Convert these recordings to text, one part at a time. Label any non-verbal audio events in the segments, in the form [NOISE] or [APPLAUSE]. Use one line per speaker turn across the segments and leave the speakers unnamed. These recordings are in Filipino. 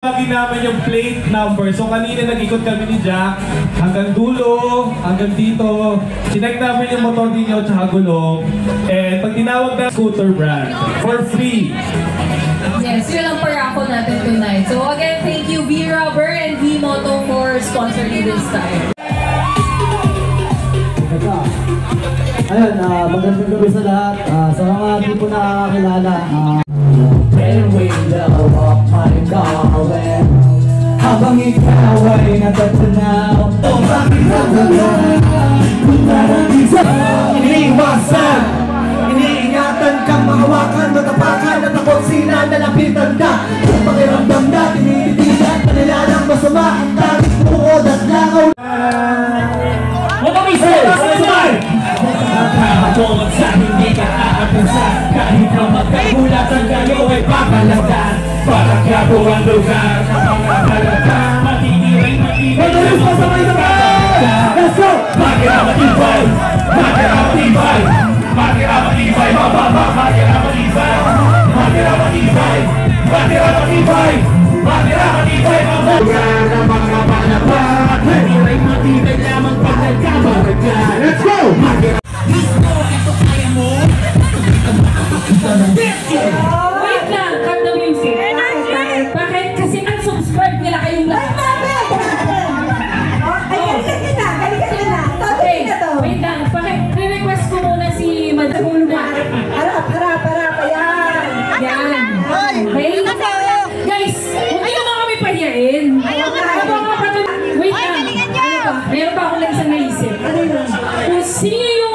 Lagi namin yung plate number. So kanina nag-ikot kami ni Jack hanggang dulo, hanggang dito. Sinek namin yung motor ninyo at gulong. And pag tinawag na scooter brand, for free.
Yes, yun ang paraffle natin tonight. So again, thank you V-Rubber and V-Moto for sponsoring this time.
Ayun, uh, magandang gabi sa lahat. Ah, sa mga di po nakakakilala, uh, darling Habang ikaw ay natatanaw O bakit nawala Parang isa Iniiwasan Iniingatan kang mahawakan Matapakan at ako sila nalapitan na Kung pakiramdam na tinititigan Kanila lang masama Ang tanging buod at langaw.
Hey, sabay! Nakakatulog sa hindi ka aabusan. Kahit na magkagulatan kayo ay papalagdan Palangga bukan tukar Kapangga palangga Mati tirai mati Menulis
masa main teman Let's go.
Pakai nama tibai Pakai nama tibai Pakai nama tibai Bapak bapak Pakai nama
tibai Pakai nama tibai Pakai nama tibai Pakai nama tibai Bapak Okay? Guys, huwag niyo naman kami pahiyain. Wait lang. Ano ba? Meron pa akong lang isang naisip. Kung sino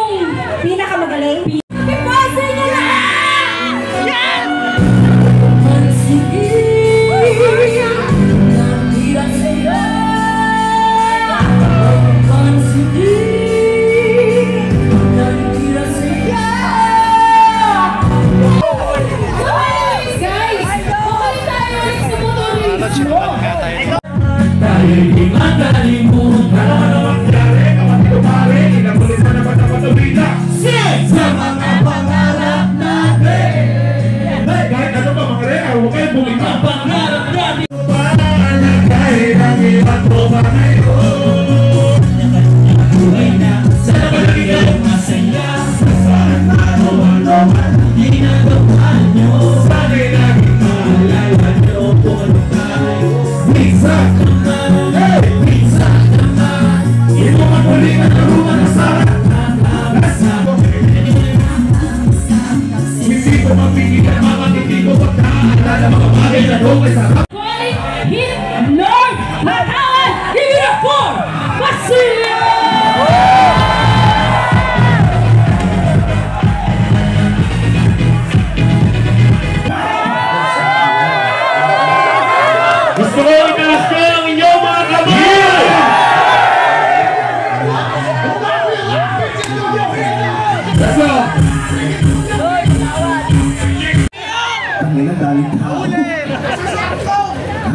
Tangina, dalit tao.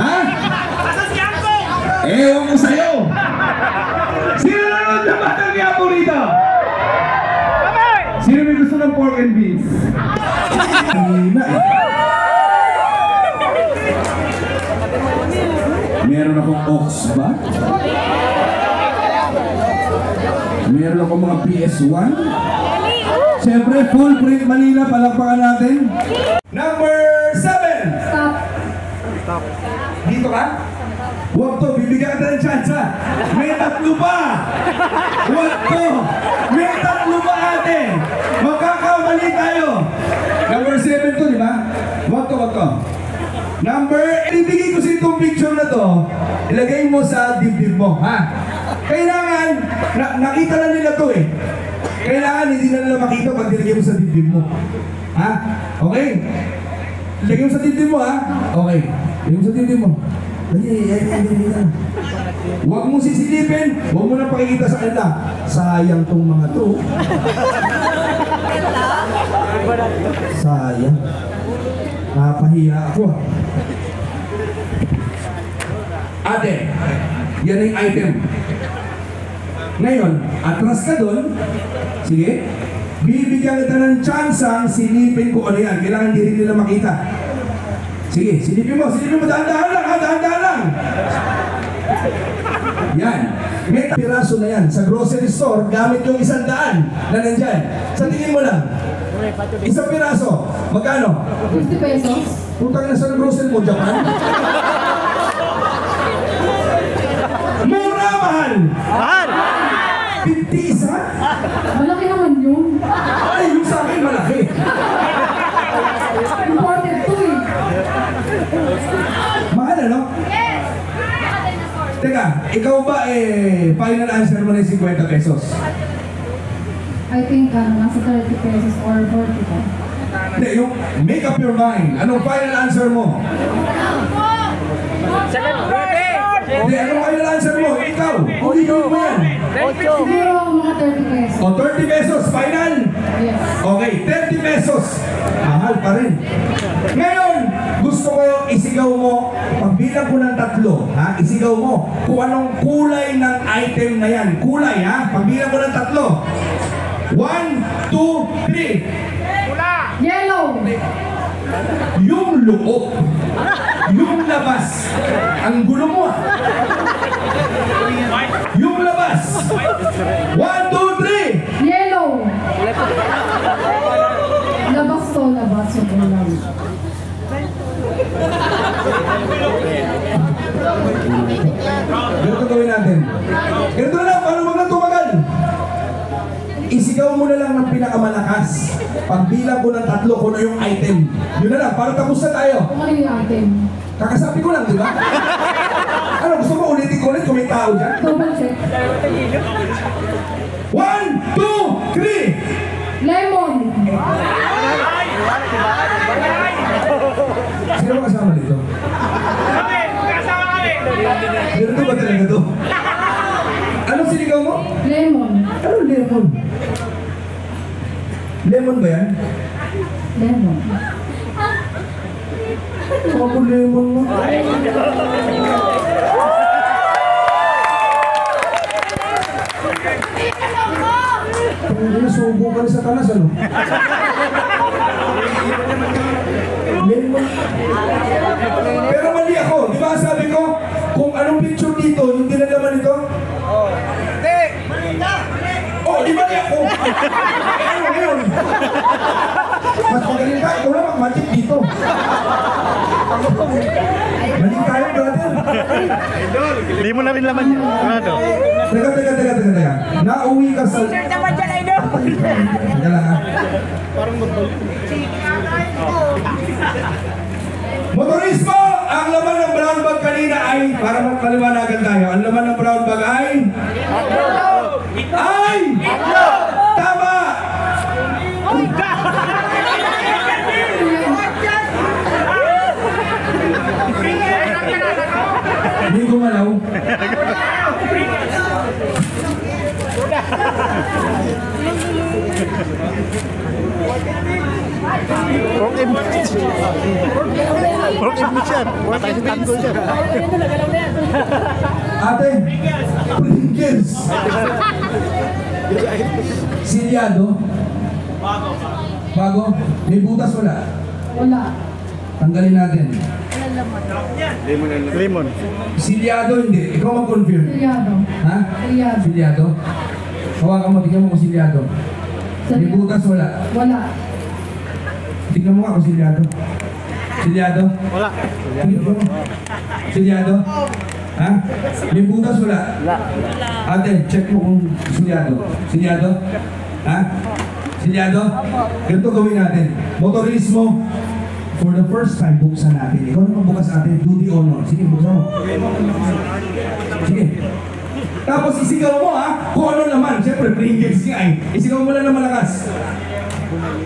Ha? Ewan ko sa'yo. Sino nanonood na batang yapo rito? Sino may gusto ng pork and beans? Tangina eh. Meron akong ox ba? Meron akong mga PS1? Siyempre, full print Manila, palakpakan natin. Number 7!
Stop.
Dito ka? Huwag to, bibigyan kita ng chance ha. May tatlo pa! Huwag to! May tatlo pa ate! Magkakamali tayo! Number 7 to, di ba? Huwag to, huwag to. Number, ibigay ko sa itong picture na to, ilagay mo sa dibdib mo, ha? Kailangan, na, nakita na nila to eh. Kailangan hindi na nila makita pag nilagay mo sa dibdib mo. Ha? Okay? Lagay mo sa dibdib mo, ha? Okay. Mo sa dibdib mo. Ay, ay, ay. Huwag mo sisilipin, huwag mo na pakikita sa kanila. Sayang tong mga to. Sayang. Nakapahiya ako. ah. Ate, yan yung item. Ngayon, atras ka doon. Sige. Bibigyan kita ng chance ang silipin ko ano yan. Kailangan hindi rin nila makita. Sige, silipin mo, silipin mo. Dahan-dahan lang ha, dahan-dahan lang. Yan. May piraso na yan. Sa grocery store, gamit yung isang daan na nandyan. Sa tingin mo lang. Isang piraso. Magkano?
50 pesos?
Putang na sa grocery mo, Japan. Mura, mahal!
Mahal!
50 isa?
Malaki naman yun.
Ay, yung sa akin malaki.
Imported to eh.
Mahal ano? Teka, ikaw ba eh, final answer mo na yung 50 pesos?
I think ano, nasa 30 pesos or 40 pa.
Hindi, yung make up your mind. Anong final answer mo? Hindi, anong final answer mo? Ikaw. O, ikaw mo yan.
Siguro mga 30 pesos.
O, 30 pesos, final.
Yes.
Okay, 30 pesos. Mahal pa rin. Ngayon, gusto ko isigaw mo, pagbilang ko ng tatlo, ha? Isigaw mo kung anong kulay ng item na yan. Kulay, ha? Pagbilang ko ng tatlo. One, two, three.
Yellow!
Yung loob. Yung labas. Ang gulo mo, ah. Yung labas. One, two, three.
Yellow! Labas to, labas. Sobrang lang.
Pinakamalakas. Pagbilang ko ng tatlo kung ano yung item. Yun na lang, para tapos na tayo.
Kung ano yung atin?
Kakasabi ko lang, di ba? [LAUGHS] Ano, gusto mo ulitin ko ulit kung may tao dyan?
Double check.
One, two, three!
Lemon!
Sino ba kasama dito? Ganito ba talaga to? Anong sinigaw mo?
Lemon.
Ano lemon? Lemon ba yan?
Lemon.
Ako lemon mo. Ano subo ka na sa tanas ano? Lemon. Pero mali ako, di ba sabi ko, kung anong picture dito, yung dinalaman nito? Oh, di mali ako. Mas magaling ka, ikaw lang mag-magic dito. Mali tayo, brother.
Hindi mo na rin laman yan. Ano?
Teka, teka, teka, teka, teka. Nauwi ka sa... Teka lang ha. Motorismo! Ang laman ng brown bag kanina ay, para magpaliwanagan tayo, ang laman ng brown bag ay... Ay! Tama!
Tanggol.
Ate, Pringles. Silyado. Bago. Bago? May butas wala.
Wala.
Tanggalin natin.
Lemon.
Silyado hindi. Ikaw mag-confirm.
Silyado.
Ha?
Silyado.
Silyado? Hawakan mo, tignan mo kung silyado. May butas wala.
Wala.
Tignan mo nga kung silyado. Silyado?
Wala.
Mo. Silyado? Ha? May butas wala? Wala. Ate, check mo kung silyado. Silyado? Ha? Silyado? Ganito gawin natin. Motorismo, for the first time, buksan natin. Ikaw na magbukas natin. Do the honor. Sige, buksan mo. Sige. Tapos isigaw mo ha, kung ano naman. Siyempre, Pringles nga eh. Isigaw mo lang na malakas.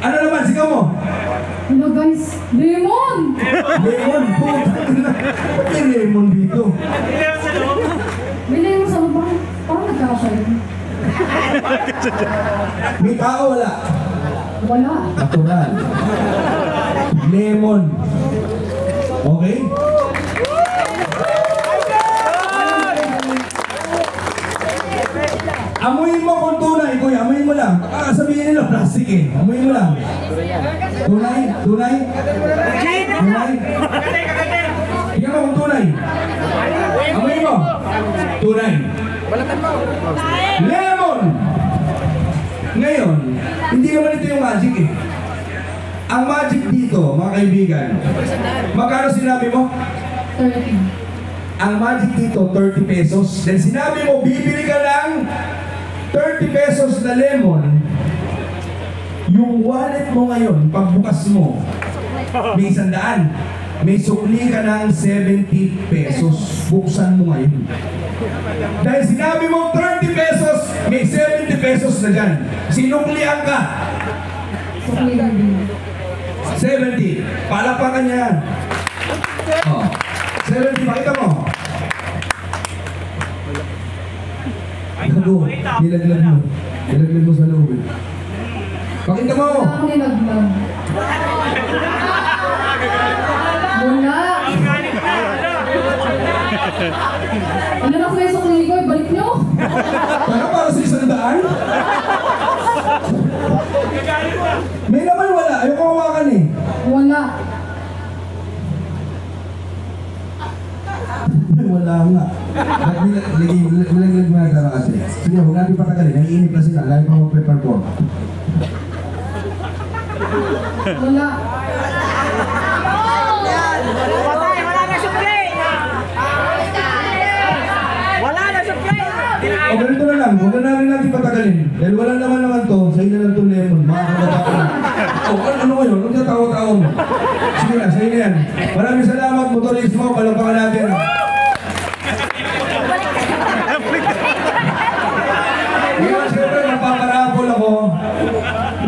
Ano naman, sigaw mo?
Guys? Lemon!
Lemon, puta na. Ba't may lemon dito?
May lemon sa lubang. Parang nagkakasya yun.
May tao wala.
Wala.
Natural. Lemon. Okay? Amuin mo kung tunay kuya, amoy mo lang. Ah, sabihin nila, plastic eh. Amoy mo lang. Tunay, tunay. Tunay. Tingnan mo kung tunay. Amoy mo. Tunay. Lemon! Ngayon, hindi naman ito yung magic eh. Ang magic dito, mga kaibigan, magkano sinabi mo?
30.
Ang magic dito, 30 pesos. Then sinabi mo, bibili ka ng 30 pesos na lemon. Yung wallet mo ngayon, pagbukas mo, may isang daan. May sukli ka ng 70 pesos. Buksan mo ngayon. Dahil sinabi mo 30 pesos, may 70 pesos na dyan. Sinuklian ka.
Sukli lang din.
70. Palapakan niya. Oh. 70, pakita mo. Gago, nilaglag mo. Nilaglag mo sa loob. Pakita mo.
Wala akong nilaglag. Wala. Ano na kuya sukli ko? Balik nyo.
Para para sa isang daan. May naman wala. Ayoko hawakan eh.
Wala.
Wala nga. Nilaglag mo na kasi. Sige, huwag natin patagalin. Naiinip na sila. Lagi pa mag-perform.
Wala.
O ganito na lang, huwag na rin natin patagalin. Dahil wala naman naman to, sa inyo lang itong lemon, mga kabataan. O ano, ano ngayon? Huwag na tawa-tawa mo. Sige na, sa inyo yan. Maraming salamat, motorismo, palapakan natin. Ngayon,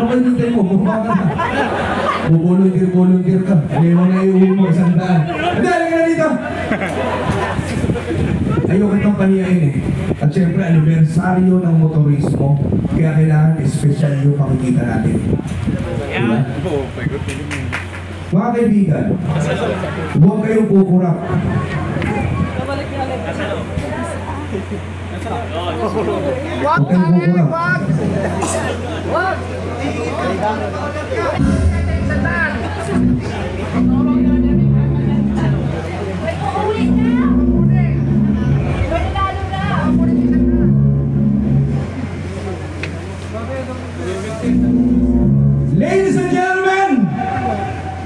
kayo nintay mo? Bumaba ka na. Bubuluntir-buluntir ka. Ngayon na iuwi mo isang daan. Hindi, halika na dito. Ayoko itong paniyain eh. At syempre, anibersaryo ng motorismo. Kaya kailangan special yung makikita natin. Diba? Mga kaibigan, huwag kayong kukurap. Huwag kayong kukurap. Ladies and gentlemen,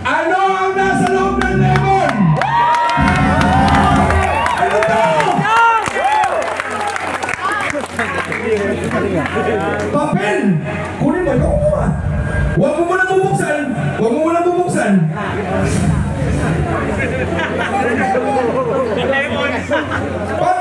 ano ang nasa loob ng lemon? Ano to? Papel! Kunin mo, ikaw kumuha. Huwag mo muna bubuksan. Huwag mo muna bubuksan. Pag